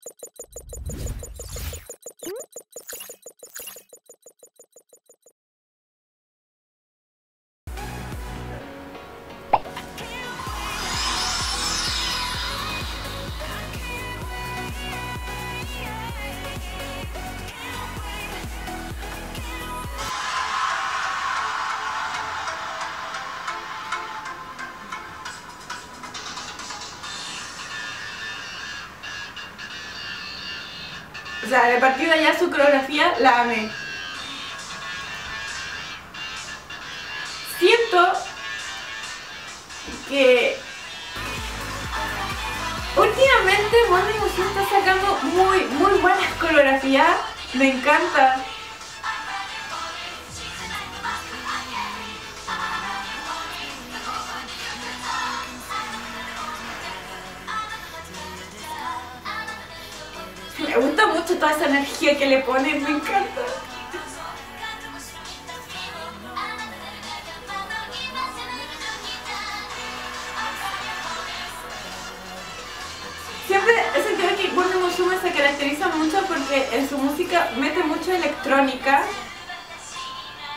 ん O sea, de partida ya su coreografía la amé. Siento que últimamente Wonder Musume está sacando muy, muy buenas coreografías. Me encanta. Me gusta mucho toda esa energía que le ponen, me encanta. Siempre he sentido que Wonder Musume se caracteriza mucho porque en su música mete mucha electrónica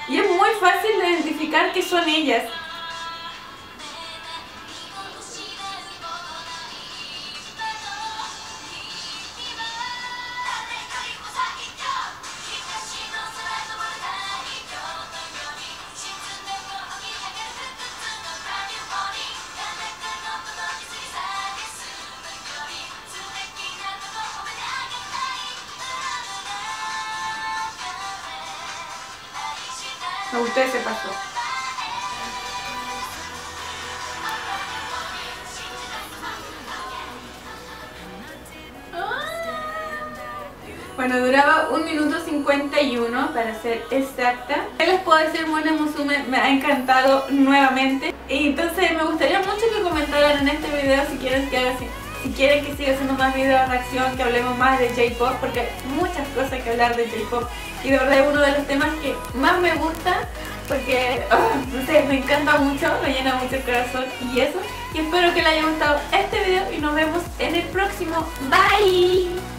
y es muy fácil de identificar que son ellas. Me gustó ese paso. Bueno, duraba 1 minuto 51 para ser exacta. ¿Qué les puedo decir? Buena Musume me ha encantado nuevamente. Y entonces me gustaría mucho que comentaran en este video si quieren que haga así. Si quieren que siga haciendo más videos de reacción, que hablemos más de J-Pop, porque hay muchas cosas que hablar de J-Pop. Y de verdad es uno de los temas que más me gusta, porque, ah, no me encanta mucho, me llena mucho el corazón y eso. Y espero que les haya gustado este video y nos vemos en el próximo. Bye!